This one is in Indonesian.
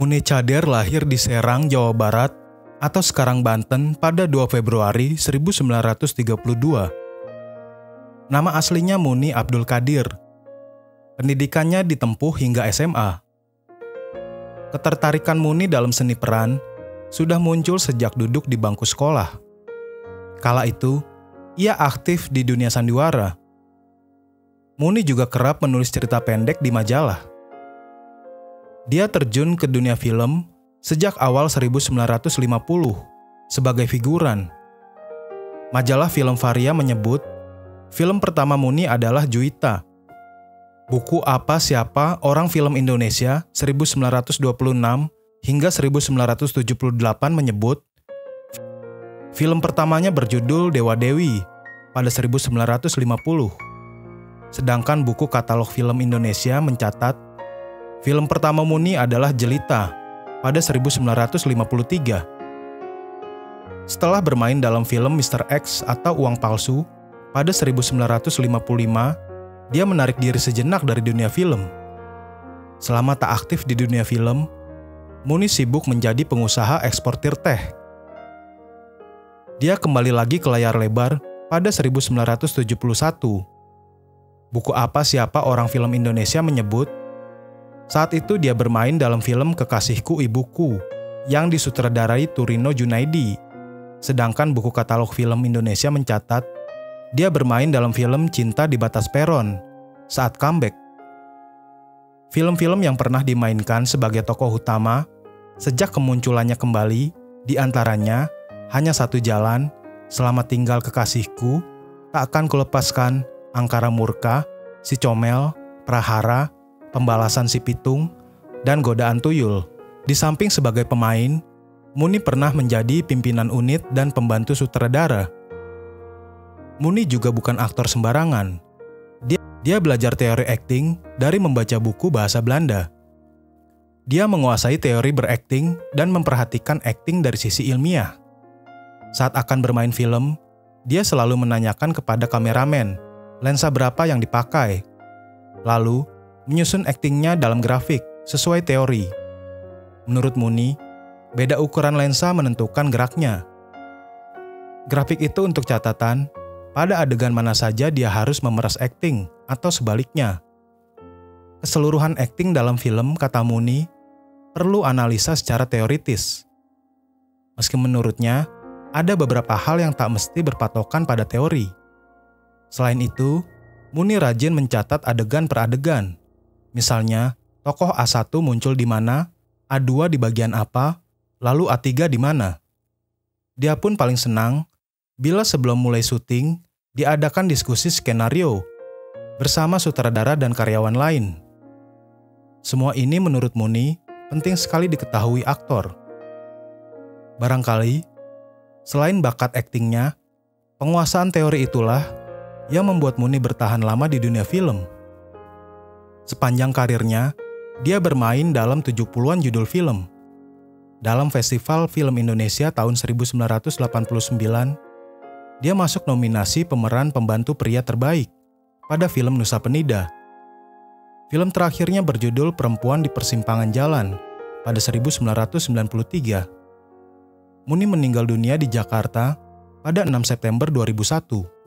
Muni Cader lahir di Serang, Jawa Barat atau sekarang Banten pada 2 Februari 1932. Nama aslinya Muni Abdul Kadir. Pendidikannya ditempuh hingga SMA. Ketertarikan Muni dalam seni peran sudah muncul sejak duduk di bangku sekolah. Kala itu, ia aktif di dunia sandiwara. Muni juga kerap menulis cerita pendek di majalah. Dia terjun ke dunia film sejak awal 1950 sebagai figuran. Majalah Film Varia menyebut film pertama Muni adalah Juita. Buku Apa Siapa Orang Film Indonesia 1926 hingga 1978 menyebut film pertamanya berjudul Dewa Dewi pada 1950. Sedangkan buku katalog film Indonesia mencatat film pertama Muni adalah Jelita pada 1953. Setelah bermain dalam film Mr. X atau Uang Palsu pada 1955, dia menarik diri sejenak dari dunia film. Selama tak aktif di dunia film, Muni sibuk menjadi pengusaha eksportir teh. Dia kembali lagi ke layar lebar pada 1971. Buku apa siapa orang film Indonesia menyebut saat itu dia bermain dalam film Kekasihku Ibuku yang disutradarai Turino Junaidi. Sedangkan buku katalog film Indonesia mencatat dia bermain dalam film Cinta di Batas Peron saat comeback. Film-film yang pernah dimainkan sebagai tokoh utama sejak kemunculannya kembali di antaranya Hanya Satu Jalan, Selamat Tinggal Kekasihku, Tak Akan Kulepaskan, Angkara Murka, Si Comel, Prahara, pembalasan si pitung, dan godaan tuyul. Di samping sebagai pemain, Muni pernah menjadi pimpinan unit dan pembantu sutradara. Muni juga bukan aktor sembarangan. Dia, dia belajar teori akting dari membaca buku bahasa Belanda. Dia menguasai teori berakting dan memperhatikan akting dari sisi ilmiah. Saat akan bermain film, dia selalu menanyakan kepada kameramen lensa berapa yang dipakai. Lalu, menyusun aktingnya dalam grafik sesuai teori. Menurut Muni, beda ukuran lensa menentukan geraknya. Grafik itu untuk catatan, pada adegan mana saja dia harus memeras akting atau sebaliknya. Keseluruhan akting dalam film, kata Muni, perlu analisa secara teoritis. Meski menurutnya, ada beberapa hal yang tak mesti berpatokan pada teori. Selain itu, Muni rajin mencatat adegan per adegan, Misalnya, tokoh A1 muncul di mana, A2 di bagian apa, lalu A3 di mana. Dia pun paling senang bila sebelum mulai syuting, diadakan diskusi skenario bersama sutradara dan karyawan lain. Semua ini menurut Muni penting sekali diketahui aktor. Barangkali, selain bakat aktingnya, penguasaan teori itulah yang membuat Muni bertahan lama di dunia film. Sepanjang karirnya, dia bermain dalam 70-an judul film. Dalam Festival Film Indonesia tahun 1989, dia masuk nominasi pemeran pembantu pria terbaik pada film Nusa Penida. Film terakhirnya berjudul Perempuan di Persimpangan Jalan pada 1993. Muni meninggal dunia di Jakarta pada 6 September 2001.